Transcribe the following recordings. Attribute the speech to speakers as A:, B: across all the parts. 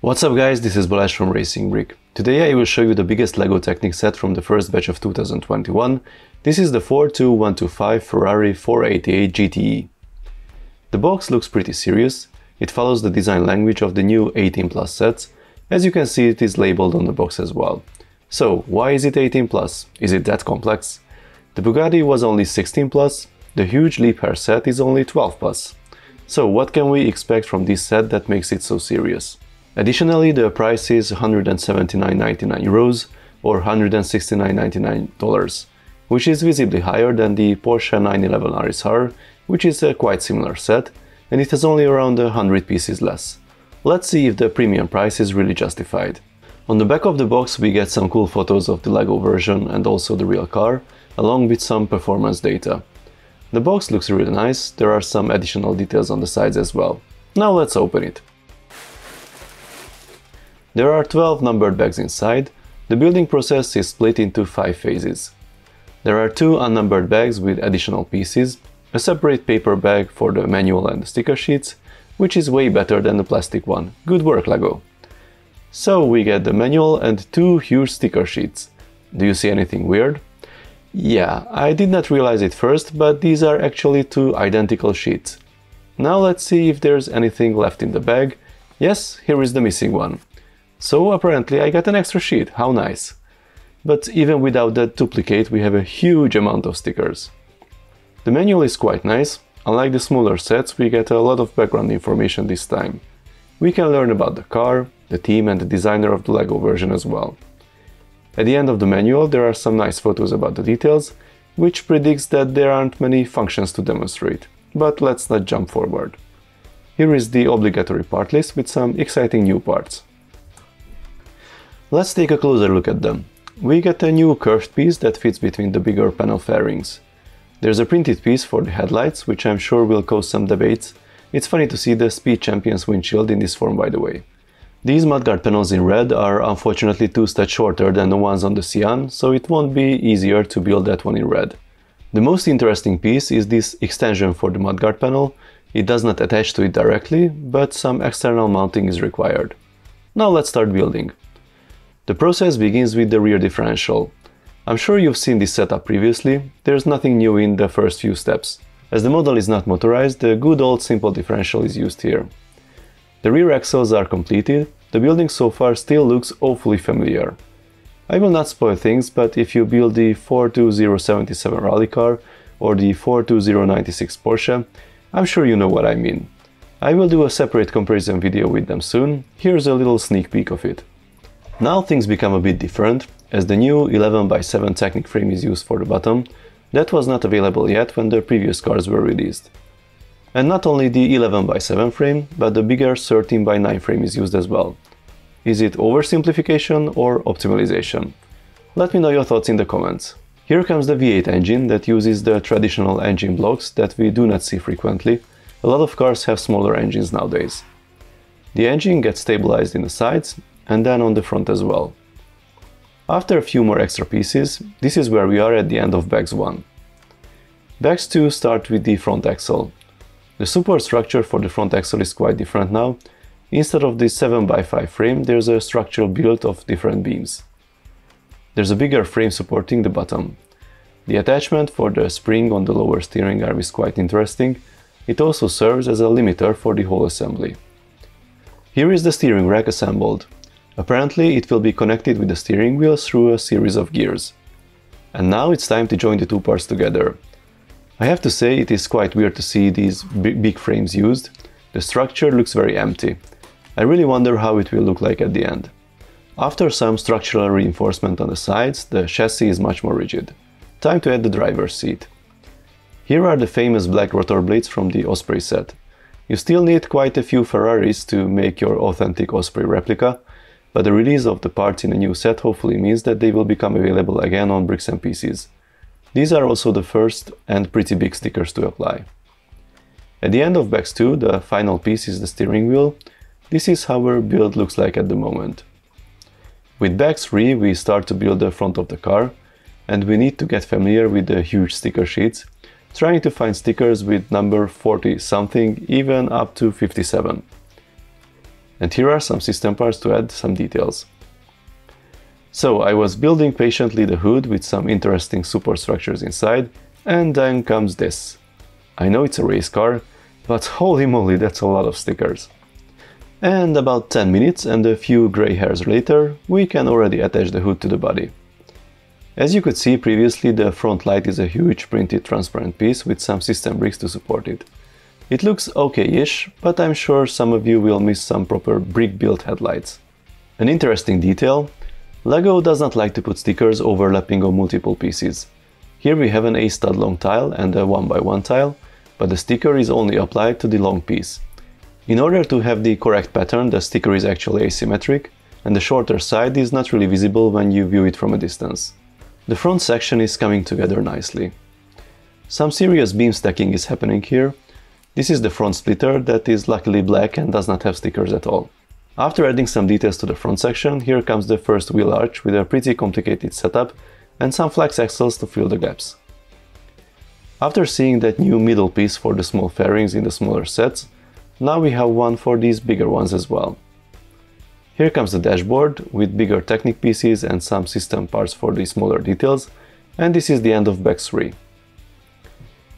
A: What's up guys, this is Balázs from Racing Brick. Today I will show you the biggest LEGO Technic set from the first batch of 2021. This is the 42125 Ferrari 488 GTE. The box looks pretty serious, it follows the design language of the new 18 Plus sets, as you can see it is labeled on the box as well. So why is it 18 Plus? Is it that complex? The Bugatti was only 16 Plus, the huge Liebherr set is only 12 Plus. So what can we expect from this set that makes it so serious? Additionally, the price is 179.99 euros or 169.99 dollars, which is visibly higher than the Porsche 911 RSR, which is a quite similar set, and it has only around 100 pieces less. Let's see if the premium price is really justified. On the back of the box we get some cool photos of the LEGO version and also the real car, along with some performance data. The box looks really nice, there are some additional details on the sides as well. Now let's open it. There are 12 numbered bags inside, the building process is split into 5 phases. There are 2 unnumbered bags with additional pieces, a separate paper bag for the manual and the sticker sheets, which is way better than the plastic one. Good work LEGO! So we get the manual and two huge sticker sheets. Do you see anything weird? Yeah, I did not realize it first, but these are actually two identical sheets. Now let's see if there's anything left in the bag. Yes, here is the missing one. So apparently I got an extra sheet, how nice. But even without that duplicate we have a huge amount of stickers. The manual is quite nice, unlike the smaller sets we get a lot of background information this time. We can learn about the car, the team and the designer of the LEGO version as well. At the end of the manual there are some nice photos about the details, which predicts that there aren't many functions to demonstrate, but let's not jump forward. Here is the obligatory part list with some exciting new parts. Let's take a closer look at them. We get a new curved piece that fits between the bigger panel fairings. There's a printed piece for the headlights, which I'm sure will cause some debates. It's funny to see the Speed Champions windshield in this form by the way. These mudguard panels in red are unfortunately two steps shorter than the ones on the Sián, so it won't be easier to build that one in red. The most interesting piece is this extension for the mudguard panel. It does not attach to it directly, but some external mounting is required. Now let's start building. The process begins with the rear differential. I'm sure you've seen this setup previously, there's nothing new in the first few steps. As the model is not motorized, the good old simple differential is used here. The rear axles are completed, the building so far still looks awfully familiar. I will not spoil things, but if you build the 42077 rally car or the 42096 Porsche, I'm sure you know what I mean. I will do a separate comparison video with them soon, here's a little sneak peek of it. Now things become a bit different, as the new 11x7 Technic frame is used for the bottom, that was not available yet when the previous cars were released. And not only the 11x7 frame, but the bigger 13x9 frame is used as well. Is it oversimplification or optimization? Let me know your thoughts in the comments. Here comes the V8 engine that uses the traditional engine blocks that we do not see frequently. A lot of cars have smaller engines nowadays. The engine gets stabilized in the sides and then on the front as well. After a few more extra pieces, this is where we are at the end of Bags 1. Bags 2 start with the front axle. The support structure for the front axle is quite different now. Instead of the 7x5 frame, there's a structural build of different beams. There's a bigger frame supporting the bottom. The attachment for the spring on the lower steering arm is quite interesting. It also serves as a limiter for the whole assembly. Here is the steering rack assembled. Apparently it will be connected with the steering wheel through a series of gears. And now it's time to join the two parts together. I have to say it is quite weird to see these big frames used. The structure looks very empty. I really wonder how it will look like at the end. After some structural reinforcement on the sides, the chassis is much more rigid. Time to add the driver's seat. Here are the famous black rotor blades from the Osprey set. You still need quite a few Ferraris to make your authentic Osprey replica, but the release of the parts in a new set hopefully means that they will become available again on bricks and pieces. These are also the first and pretty big stickers to apply. At the end of Bags 2, the final piece is the steering wheel. This is how our build looks like at the moment. With Bags 3 we start to build the front of the car, and we need to get familiar with the huge sticker sheets, trying to find stickers with number 40 something, even up to 57. And here are some system parts to add some details. So I was building patiently the hood with some interesting support structures inside, and then comes this. I know it's a race car, but holy moly, that's a lot of stickers. And about 10 minutes and a few grey hairs later, we can already attach the hood to the body. As you could see previously, the front light is a huge printed transparent piece with some system bricks to support it. It looks okay-ish, but I'm sure some of you will miss some proper brick-built headlights. An interesting detail, LEGO does not like to put stickers overlapping on multiple pieces. Here we have an 8-stud long tile and a 1x1 tile, but the sticker is only applied to the long piece. In order to have the correct pattern, the sticker is actually asymmetric, and the shorter side is not really visible when you view it from a distance. The front section is coming together nicely. Some serious beam stacking is happening here. This is the front splitter that is luckily black and does not have stickers at all. After adding some details to the front section, here comes the first wheel arch with a pretty complicated setup and some flex axles to fill the gaps. After seeing that new middle piece for the small fairings in the smaller sets, now we have one for these bigger ones as well. Here comes the dashboard with bigger Technic pieces and some system parts for the smaller details, and this is the end of BEX 3.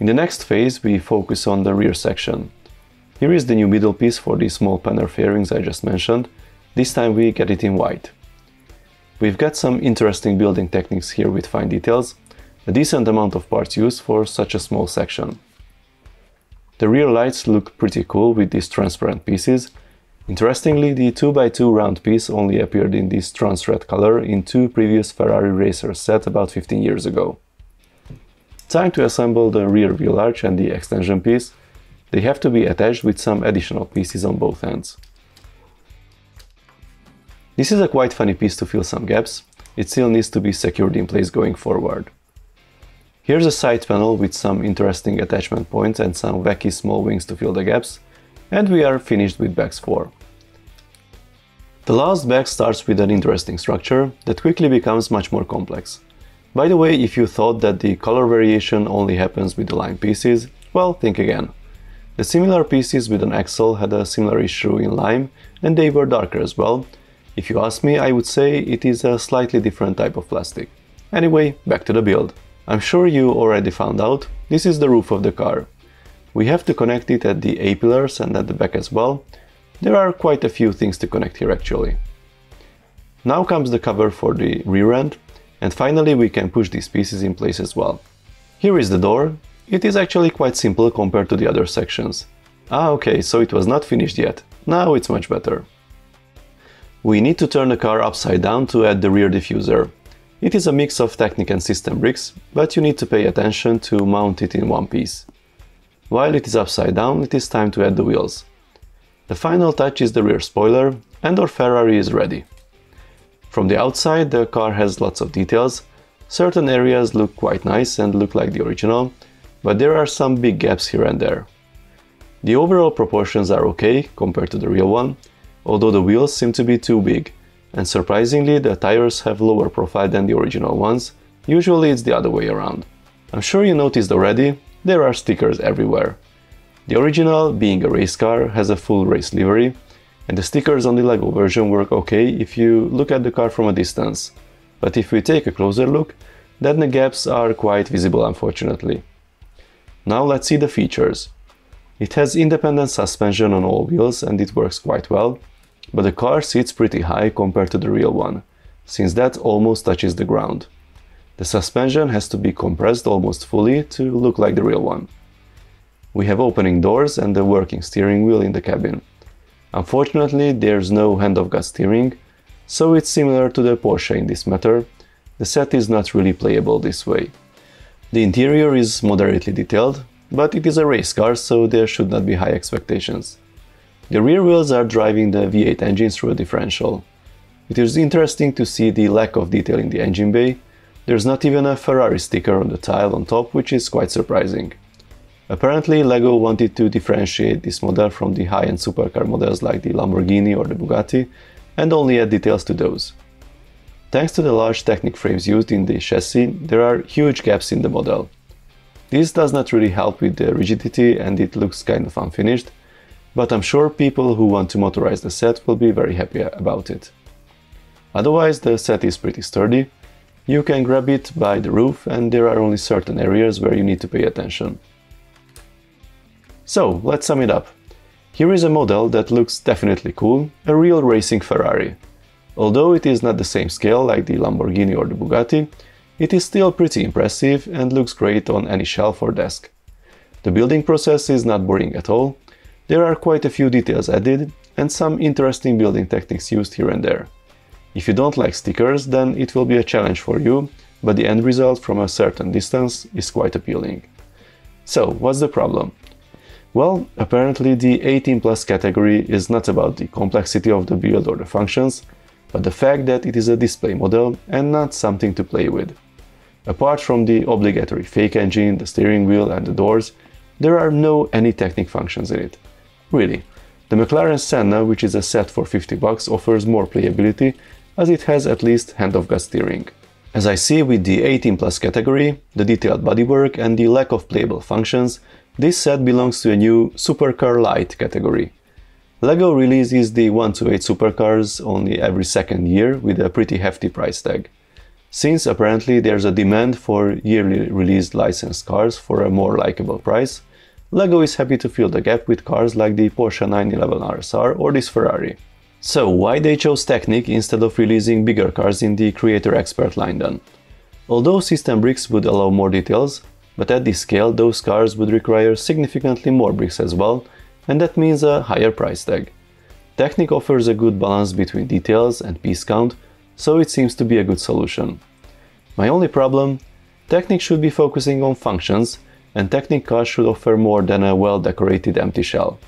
A: In the next phase we focus on the rear section. Here is the new middle piece for the small panel fairings I just mentioned, this time we get it in white. We've got some interesting building techniques here with fine details, a decent amount of parts used for such a small section. The rear lights look pretty cool with these transparent pieces. Interestingly, the 2x2 round piece only appeared in this trans red color in two previous Ferrari Racer sets about 15 years ago. Time to assemble the rear wheel arch and the extension piece. They have to be attached with some additional pieces on both ends. This is a quite funny piece to fill some gaps, it still needs to be secured in place going forward. Here's a side panel with some interesting attachment points and some wacky small wings to fill the gaps, and we are finished with BEX 4. The last BEX starts with an interesting structure that quickly becomes much more complex. By the way, if you thought that the color variation only happens with the line pieces, well, think again. The similar pieces with an axle had a similar issue in lime, and they were darker as well. If you ask me, I would say it is a slightly different type of plastic. Anyway, back to the build. I'm sure you already found out, this is the roof of the car. We have to connect it at the A-pillars and at the back as well. There are quite a few things to connect here actually. Now comes the cover for the rear end, and finally we can push these pieces in place as well. Here is the door. It is actually quite simple compared to the other sections. Ah, okay, so it was not finished yet. Now it's much better. We need to turn the car upside down to add the rear diffuser. It is a mix of Technic and system bricks, but you need to pay attention to mount it in one piece. While it is upside down, it is time to add the wheels. The final touch is the rear spoiler, and our Ferrari is ready. From the outside, the car has lots of details. Certain areas look quite nice and look like the original, but there are some big gaps here and there. The overall proportions are okay compared to the real one, although the wheels seem to be too big, and surprisingly the tires have lower profile than the original ones, usually it's the other way around. I'm sure you noticed already, there are stickers everywhere. The original, being a race car, has a full race livery, and the stickers on the LEGO version work okay if you look at the car from a distance, but if we take a closer look, then the gaps are quite visible unfortunately. Now let's see the features. It has independent suspension on all wheels and it works quite well, but the car sits pretty high compared to the real one, since that almost touches the ground. The suspension has to be compressed almost fully to look like the real one. We have opening doors and a working steering wheel in the cabin. Unfortunately, there's no hand-of-God steering, so it's similar to the Porsche in this matter. The set is not really playable this way. The interior is moderately detailed, but it is a race car, so there should not be high expectations. The rear wheels are driving the V8 engine through a differential. It is interesting to see the lack of detail in the engine bay. There's not even a Ferrari sticker on the tile on top, which is quite surprising. Apparently LEGO wanted to differentiate this model from the high-end supercar models like the Lamborghini or the Bugatti, and only add details to those. Thanks to the large Technic frames used in the chassis, there are huge gaps in the model. This does not really help with the rigidity and it looks kind of unfinished, but I'm sure people who want to motorize the set will be very happy about it. Otherwise, the set is pretty sturdy. You can grab it by the roof and there are only certain areas where you need to pay attention. So, let's sum it up. Here is a model that looks definitely cool, a real racing Ferrari. Although it is not the same scale like the Lamborghini or the Bugatti, it is still pretty impressive and looks great on any shelf or desk. The building process is not boring at all, there are quite a few details added and some interesting building techniques used here and there. If you don't like stickers, then it will be a challenge for you, but the end result from a certain distance is quite appealing. So, what's the problem? Well, apparently the 18 plus category is not about the complexity of the build or the functions, but the fact that it is a display model and not something to play with. Apart from the obligatory fake engine, the steering wheel and the doors, there are no any Technic functions in it. Really. The McLaren Senna, which is a set for 50 bucks, offers more playability as it has at least hand-of-god steering. As I see with the 18 plus category, the detailed bodywork and the lack of playable functions, this set belongs to a new Supercar Light category. LEGO releases the 1 to 8 supercars only every second year with a pretty hefty price tag. Since apparently there's a demand for yearly released licensed cars for a more likable price, LEGO is happy to fill the gap with cars like the Porsche 911 RSR or this Ferrari. So why they chose Technic instead of releasing bigger cars in the Creator Expert line then? Although System Bricks would allow more details, but at this scale those cars would require significantly more bricks as well, and that means a higher price tag. Technic offers a good balance between details and piece count, so it seems to be a good solution. My only problem? Technic should be focusing on functions, and Technic cars should offer more than a well-decorated empty shell.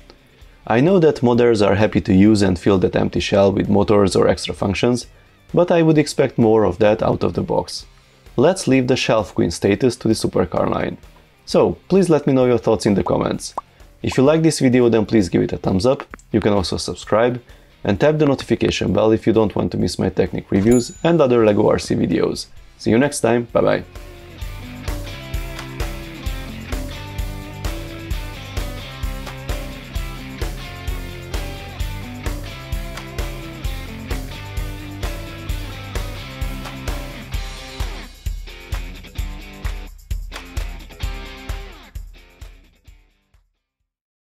A: I know that modders are happy to use and fill that empty shell with motors or extra functions, but I would expect more of that out of the box. Let's leave the shelf queen status to the supercar line. So, please let me know your thoughts in the comments. If you like this video then please give it a thumbs up, you can also subscribe, and tap the notification bell if you don't want to miss my Technic reviews and other LEGO RC videos. See you next time, bye bye!